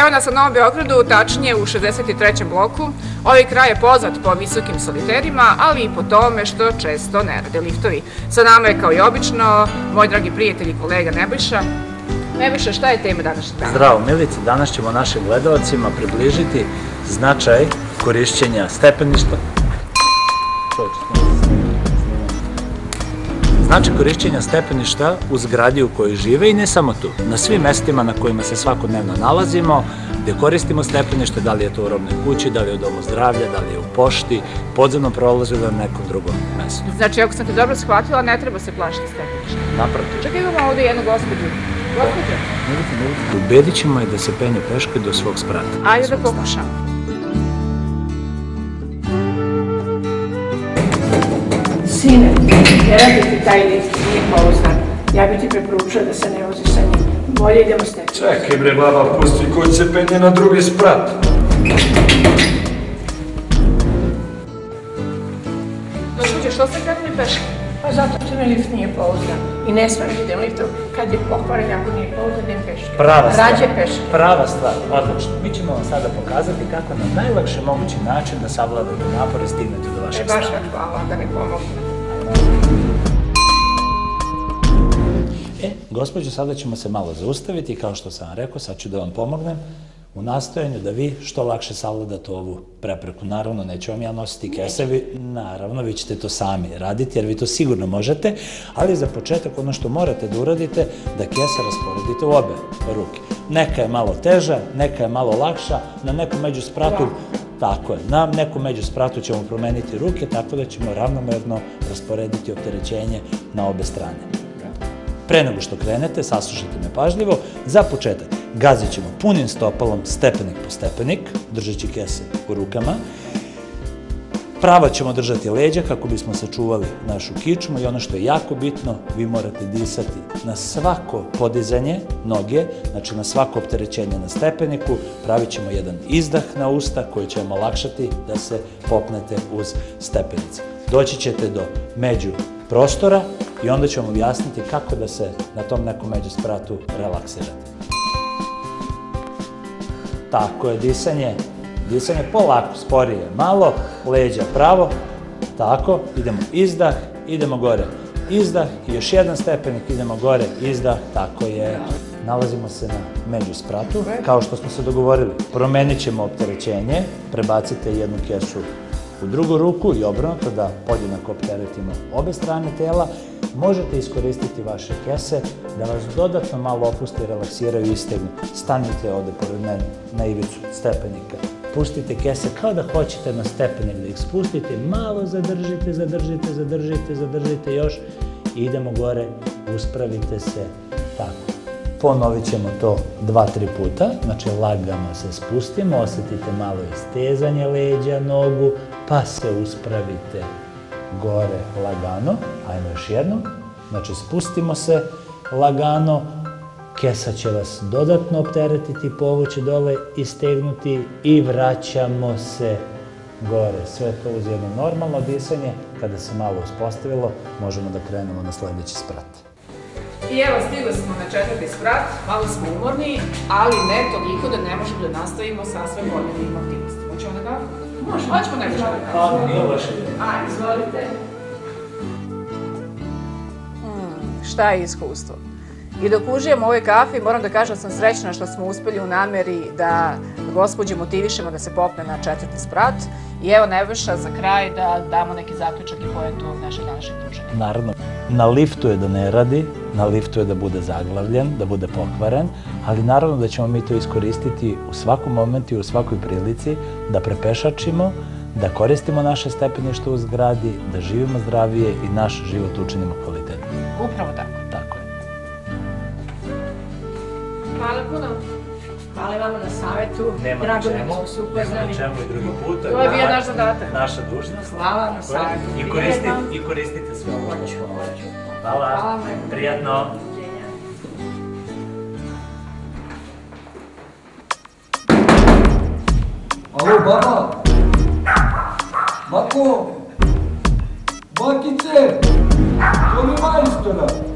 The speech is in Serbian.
Evo nas u Novom Beogradu, tačnije u 63. bloku. Ovaj kraj je poznat po visokim soliterima, ali i po tome što često ne rade liftovi. Sa nama je kao i obično moj dragi prijatelj i kolega Nebojša. Nebojša, šta je tema današnjeg dana? Zdravo, Milici, danas ćemo našim gledalcima približiti značaj korišćenja stepeništa. Značaj korišćenja stepeništa u zgradi u kojoj žive i ne samo tu. Na svim mestima na kojima se svakodnevno nalazimo, gde koristimo stepenište, da li je to u robnoj kući, da li je u domu zdravlja, da li je u pošti, podzemnom prolazu ili na nekom drugom mestu. Znači, ako sam te dobro shvatila, ne treba se plašiti stepeništa. Naprotiv. Čekaj, imamo ovde jednu gospođu. Milici, Milici, ubedit ćemo je da se penje peške do svog sprata. ajde da pokušamo. Sine, ne radi ti taj lift, nije pouzdan. Ja bi ti preporučila da se ne vozi sa njim. Bolje idemo s tebom. Čekaj bre, baba, pusti koji se penje na drugi sprat. Gospođo, što ste krenuli peške? Pa zato što mi lift nije pouzdan. I ne smem da idem liftom kad je pokvaren, ako nije pouzdan, idem peške. Prava stvar. Rađe peške. Prava stvar, odlično. Mi ćemo vam sada pokazati kako na najlakši mogući način da savladate napor i stignete do E, vašeg baš stana. vam hvala da mi pomogne. E, gospođo, sada ćemo se malo zaustaviti i kao što sam vam rekao, sad ću da vam pomognem u nastojanju da vi što lakše savladate ovu prepreku. Naravno, neću vam ja nositi kese, vi, naravno, vi ćete to sami raditi, jer vi to sigurno možete, ali za početak ono što morate da uradite, da kese rasporedite u obe ruke. Neka je malo teža, neka je malo lakša, na nekom među spratu Tako je. Na nekom među spratu ćemo promeniti ruke, tako da ćemo ravnomerno rasporediti opterećenje na obe strane. Pre nego što krenete, saslušajte me pažljivo, za početak gazit ćemo punim stopalom stepenik po stepenik, držeći kese u rukama. Pravo ćemo držati leđa kako bismo sačuvali našu kičmu i ono što je jako bitno, vi morate disati na svako podizanje noge, znači na svako opterećenje na stepeniku, pravit ćemo jedan izdah na usta koji će vam olakšati da se popnete uz stepenice. Doći ćete do među prostora i onda ću vam objasniti kako da se na tom nekom međuspratu relaksirate. Tako je, disanje, disanje polako, sporije, malo, leđa pravo, tako, idemo izdah, idemo gore, izdah i još jedan stepenik, idemo gore, izdah, tako je. Nalazimo se na međuspratu, kao što smo se dogovorili, promenit ćemo opterećenje, prebacite jednu kesu u drugu ruku i obrnuto da podjednako opteretimo obe strane tela. Možete iskoristiti vaše kese da vas dodatno malo opuste i relaksiraju i istegnu. Stanite ovde pored mene na ivicu stepenika. Pustite kese kao da hoćete na stepenik da ih spustite, malo zadržite, zadržite, zadržite, zadržite još i idemo gore, uspravite se tako. Ponovit ćemo to dva, tri puta, znači lagano se spustimo, osetite malo istezanje leđa, nogu, pa se uspravite gore lagano, ajmo još jednom, znači spustimo se lagano, kesa će vas dodatno opteretiti, povući dole, istegnuti i vraćamo se gore. Sve to uz jedno normalno disanje, kada se malo uspostavilo, možemo da krenemo na sledeći sprat. I evo, stigli smo na četvrti sprat, malo smo umorni, ali ne toliko da ne možemo da nastavimo sa sve voljnim aktivnostima. Hoćemo na kafu? Možemo. Hoćemo nešto na kafu. Pa, nije loše. Ajde, izvolite. šta je iskustvo? I dok užijem u ovoj kafi, moram da kažem da sam srećna što smo uspeli u nameri da gospođu motivišemo da se popne na četvrti sprat. I evo Nebojša za kraj da damo neki zaključak i pojentu našeg današnjeg druženja. Naravno, na liftu je da ne radi, na liftu je da bude zaglavljen, da bude pokvaren, ali naravno da ćemo mi to iskoristiti u svakom momentu i u svakoj prilici da prepešačimo, da koristimo naše stepenište u zgradi, da živimo zdravije i naš život učinimo kvalitetnim. Upravo tako. Puno. Hvala vama na savetu. Nema Drago na mi čemu, da smo se nema na upoznali. čemu i drugi put. To je bio naš zadatak. Naša dužnost. Hvala na savjetu. I koristite, i koristite sve ovo. Hoću, hoću. Hvala. Hvala vam. Prijatno. Alo, baba! Bako! Bakice! Zove majstora!